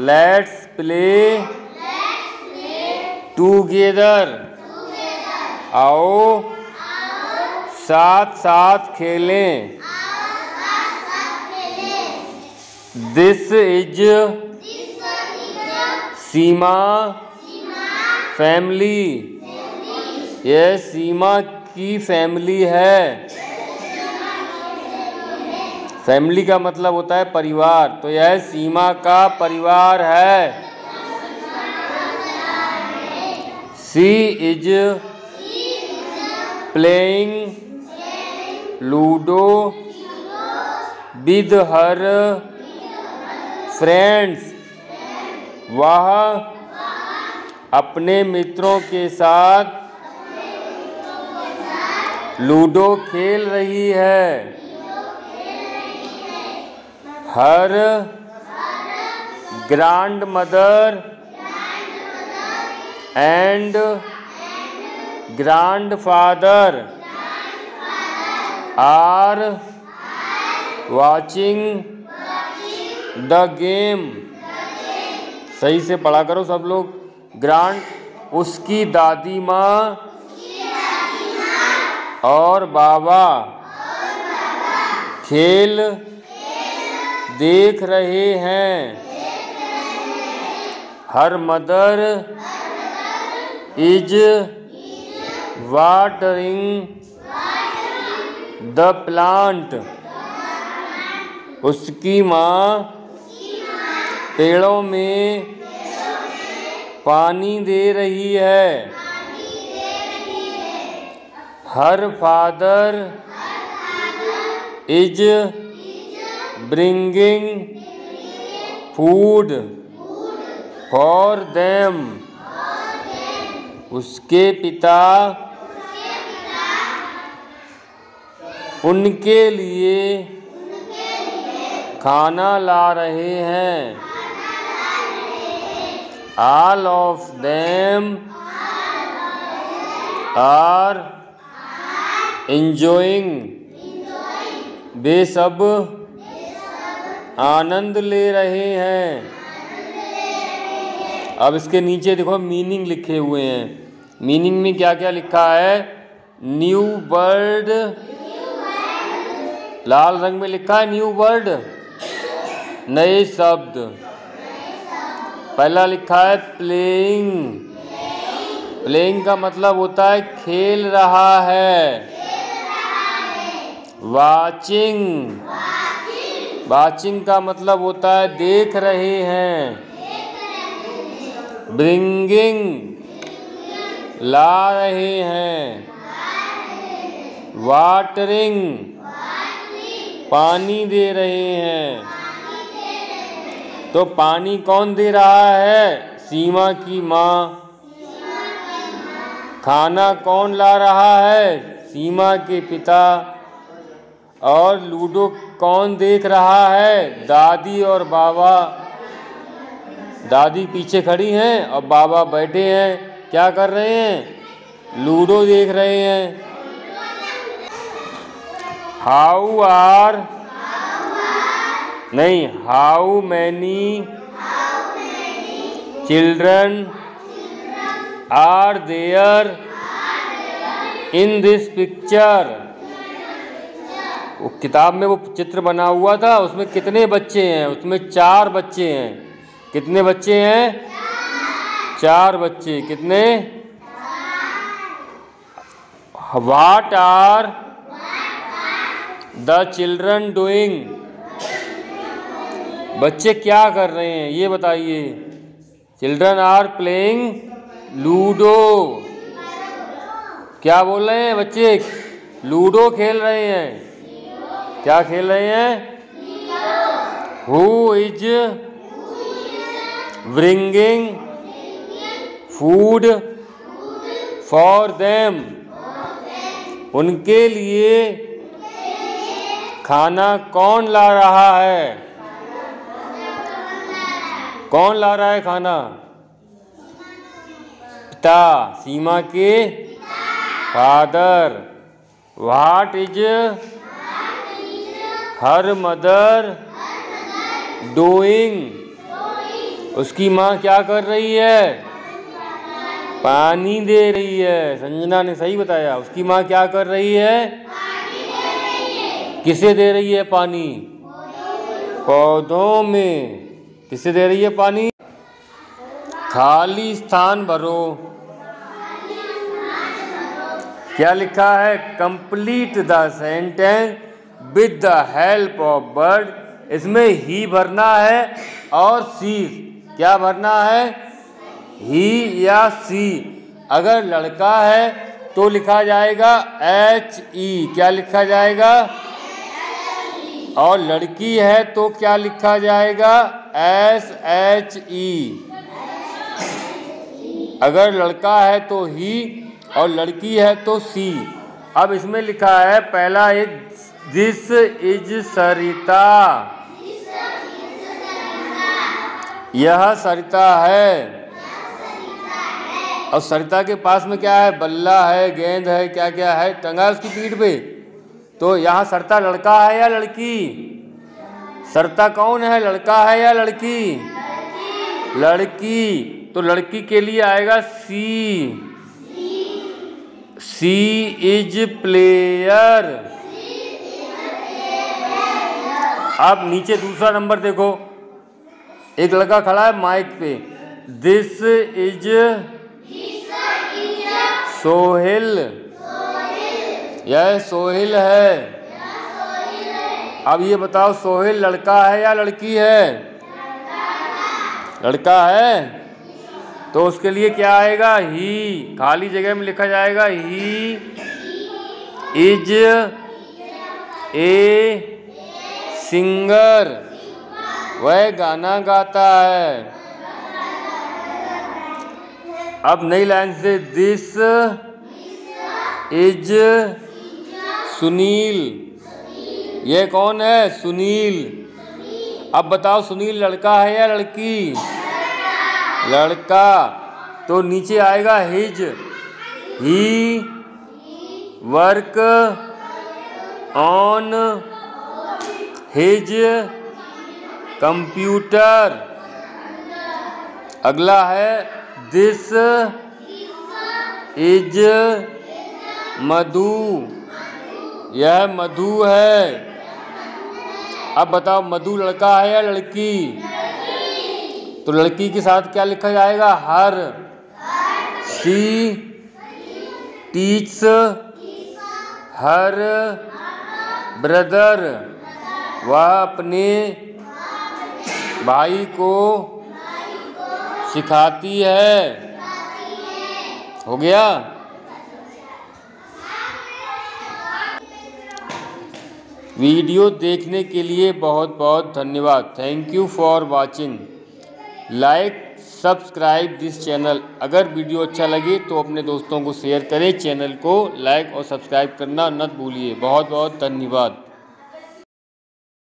Let's play together आओ साथ साथ खेलें। दिस इज़ सीमा फैमिली यह सीमा की फैमिली है। फैमिली का मतलब होता है परिवार। तो यह सीमा का परिवार है। She is playing ludo with her friends वह अपने मित्रों के साथ लूडो खेल रही है। Her grandmother and grandfather are watching the game. सही से पढ़ा करो सब लोग। ग्रांड, उसकी दादी माँ और बाबा। खेल देख रहे हैं। Her mother is watering the plant. उसकी माँ पेड़ों में पानी दे रही है। Her father is bringing food for them उसके पिता उनके लिए खाना ला रहे हैं। All of them are enjoying वे सब आनंद ले रहे हैं। अब इसके नीचे देखो, मीनिंग लिखे हुए हैं। मीनिंग में क्या क्या लिखा है? न्यू वर्ड लाल रंग में लिखा है न्यू वर्ड नए शब्द। पहला लिखा है प्लेइंग। प्लेइंग का मतलब होता है खेल रहा है। वाचिंग। वाचिंग का मतलब होता है देख रहे हैं। ब्रिंगिंग। ला रहे हैं। वाटरिंग। पानी दे रहे हैं। तो पानी कौन दे रहा है? सीमा की माँ। खाना कौन ला रहा है? सीमा के पिता। और लूडो कौन देख रहा है? दादी और बाबा। दादी पीछे खड़ी हैं और बाबा बैठे हैं। क्या कर रहे हैं? लूडो देख रहे हैं। How are? नहीं, how many children are there in this picture. वो किताब में वो चित्र बना हुआ था, उसमें कितने बच्चे हैं? उसमें चार बच्चे हैं। कितने बच्चे हैं? चार बच्चे। कितने? What are the children doing बच्चे क्या कर रहे हैं? ये बताइए। चिल्ड्रन आर प्लेइंग लूडो क्या बोल रहे हैं बच्चे? लूडो खेल रहे हैं। क्या खेल रहे हैं? Who is bringing food for them उनके लिए खाना कौन ला रहा है? कौन ला रहा है खाना? पिता, सीमा के father what is her mother doing. उसकी माँ क्या कर रही है? पानी दे रही है। संजना ने सही बताया। उसकी माँ क्या कर रही है? किसे दे रही है पानी? पौधों में। किसे दे रही है पानी? खाली स्थान भरो। क्या लिखा है? Complete the sentence. With the help of word इसमें ही भरना है और सी क्या भरना है? ही या सी अगर लड़का है तो लिखा जाएगा एच ई क्या लिखा जाएगा? और लड़की है तो क्या लिखा जाएगा? एस एच ई अगर लड़का है तो ही और लड़की है तो सी अब इसमें लिखा है, पहला एक दिस इज़ सरिता यह सरिता है। और सरिता के पास में क्या है? बल्ला है, गेंद है क्या क्या है? टंगा है उसकी पीठ पे। तो यहाँ सरता लड़का है या लड़की? सरता कौन है? लड़का है या लड़की? लड़की। तो लड़की के लिए आएगा सी। सी इज़ प्लेयर। अब नीचे दूसरा नंबर देखो। एक लड़का खड़ा है माइक पे। दिस इज़ सोहेल यह सोहेल है। अब ये बताओ सोहेल लड़का है या लड़की है? लड़का है। तो उसके लिए क्या आएगा? ही खाली जगह में लिखा जाएगा ही इज़ ए सिंगर। वह गाना गाता है। अब नई लाइन से दिस इज़ सुनील। ये कौन है? सुनील। अब बताओ, सुनील लड़का है या लड़की? लड़का। तो नीचे आएगा his. He work on his computer. अगला है दिस इज़ मधु। यह मधु है। अब बताओ, मधु लड़का है या लड़की? तो लड़की के साथ क्या लिखा जाएगा? Her. She teach. Her brother. वह अपने भाई को सिखाती है। हो गया? वीडियो देखने के लिए बहुत बहुत धन्यवाद। Thank you for watching like subscribe this channel अगर वीडियो अच्छा लगे तो अपने दोस्तों को शेयर करें। चैनल को लाइक और सब्सक्राइब करना न भूलिए। बहुत बहुत धन्यवाद।